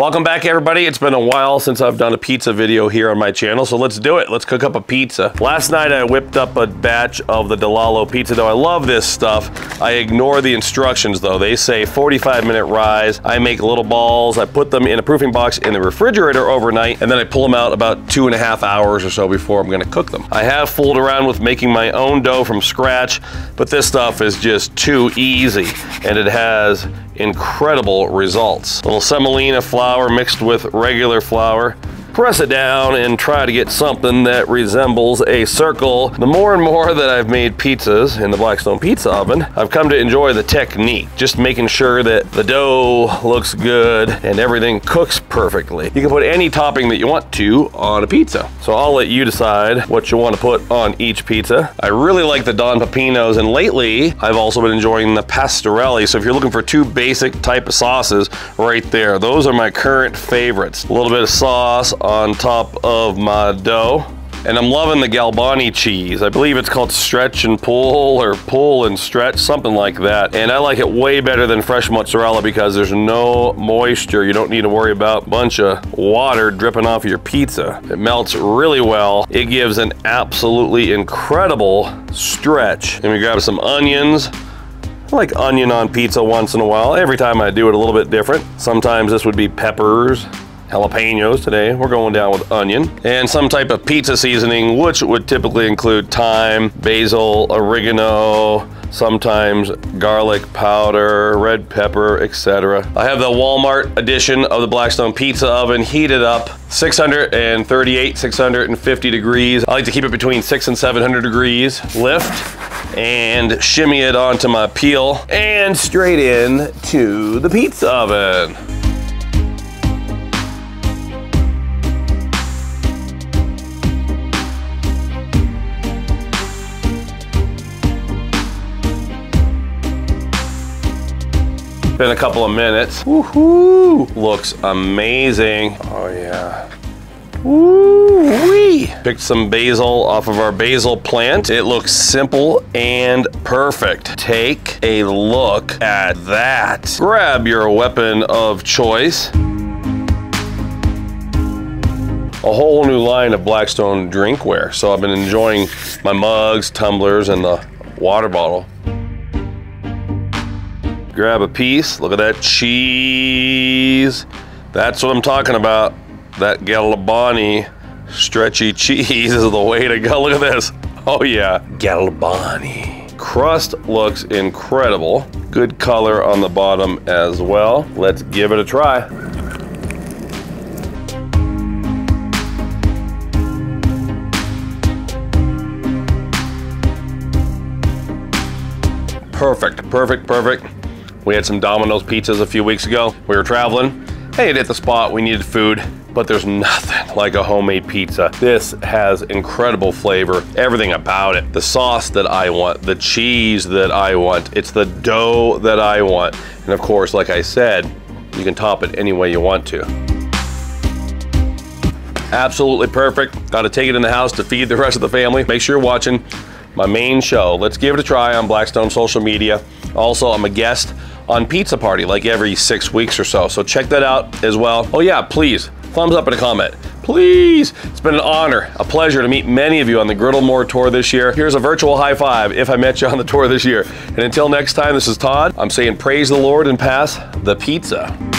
Welcome back everybody. It's been a while since I've done a pizza video here on my channel, so let's do it. Let's cook up a pizza. Last night I whipped up a batch of the DeLallo pizza dough. I love this stuff. I ignore the instructions though. They say 45 minute rise. I make little balls. I put them in a proofing box in the refrigerator overnight, and then I pull them out about two and a half hours or so before I'm gonna cook them. I have fooled around with making my own dough from scratch, but this stuff is just too easy, and it has incredible results. A little semolina flour mixed with regular flour. Press it down and try to get something that resembles a circle. The more and more that I've made pizzas in the Blackstone Pizza Oven, I've come to enjoy the technique. Just making sure that the dough looks good and everything cooks perfectly. You can put any topping that you want to on a pizza. So I'll let you decide what you want to put on each pizza. I really like the Don Pepinos and lately I've also been enjoying the Pastorelli. So if you're looking for two basic type of sauces right there, those are my current favorites. A little bit of sauce on top of my dough. And I'm loving the Galbani cheese. I believe it's called stretch and pull or pull and stretch, something like that. And I like it way better than fresh mozzarella because there's no moisture. You don't need to worry about a bunch of water dripping off your pizza. It melts really well. It gives an absolutely incredible stretch. And we grab some onions. I like onion on pizza once in a while. Every time I do it a little bit different. Sometimes this would be peppers jalapenos today. We're going down with onion and some type of pizza seasoning, which would typically include thyme, basil, oregano, sometimes garlic powder, red pepper, etc. I have the Walmart edition of the Blackstone Pizza Oven heated up 638, 650 degrees. I like to keep it between six and 700 degrees. Lift and shimmy it onto my peel and straight in to the pizza oven. Been a couple of minutes. Woohoo! Looks amazing. Oh yeah. Woo-wee! Picked some basil off of our basil plant. It looks simple and perfect. Take a look at that. Grab your weapon of choice. A whole new line of Blackstone drinkware. So I've been enjoying my mugs, tumblers, and the water bottle grab a piece. Look at that cheese. That's what I'm talking about. That Galabani stretchy cheese is the way to go. Look at this. Oh yeah, Galabani. Crust looks incredible. Good color on the bottom as well. Let's give it a try. Perfect, perfect, perfect. We had some Domino's pizzas a few weeks ago. We were traveling. Hey, at the spot, we needed food, but there's nothing like a homemade pizza. This has incredible flavor, everything about it. The sauce that I want, the cheese that I want, it's the dough that I want. And of course, like I said, you can top it any way you want to. Absolutely perfect. Got to take it in the house to feed the rest of the family. Make sure you're watching my main show. Let's give it a try on Blackstone social media. Also, I'm a guest on Pizza Party like every six weeks or so. So check that out as well. Oh yeah, please, thumbs up and a comment. Please. It's been an honor, a pleasure to meet many of you on the Griddlemore Tour this year. Here's a virtual high five if I met you on the tour this year. And until next time, this is Todd. I'm saying praise the Lord and pass the pizza.